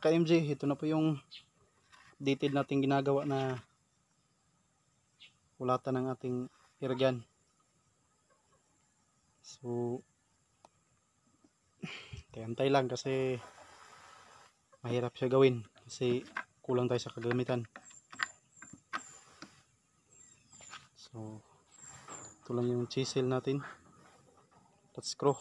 mga ka-MJ, ito na po yung updated nating ginagawa na ulatan ng ating irgan. So, antay lang kasi mahirap siya gawin kasi kulang tayo sa kagamitan. So, ito lang yung chisel natin. At screw.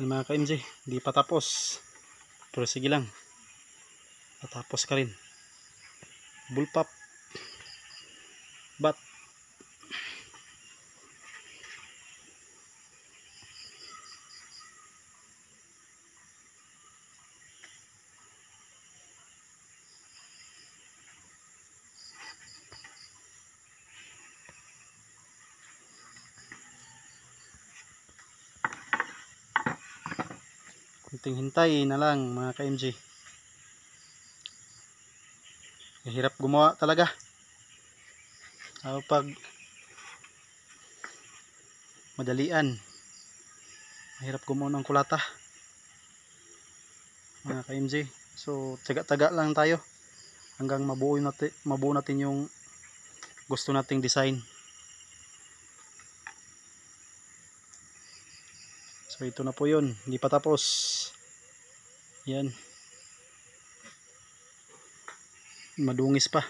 Yan mga ka-MJ, hindi pa tapos. Pero sige lang. Patapos ka rin. Bullpup. Bat. Kunting hintay na lang mga ka-MJ. Mahirap gumawa talaga. Pag madalian. Mahirap gumawa ng kulata. Mga ka-MJ. So, taga-taga lang tayo. Hanggang mabuo natin, mabuo natin yung gusto nating design. So, ito na po yun. Hindi pa tapos. Yan. Madungis pa.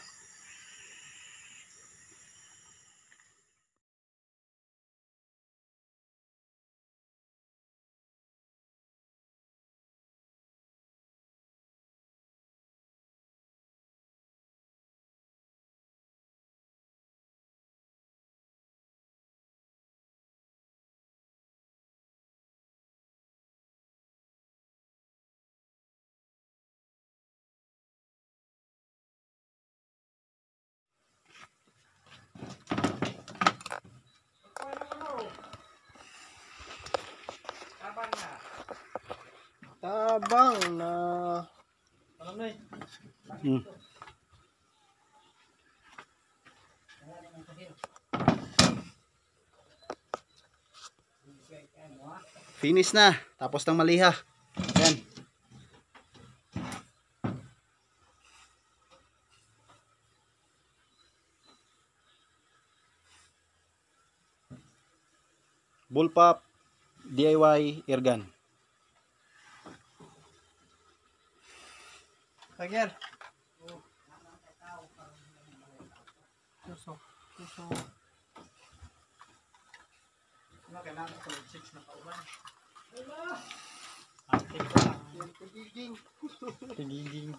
Tabang na. Hmm. Finish na. Tapos ng maliha. Yan. Bullpup DIY airgun. Tagyan. Suso. Suso. Ano kailangan ko 6 na pauban? Tigiging. Tigiging.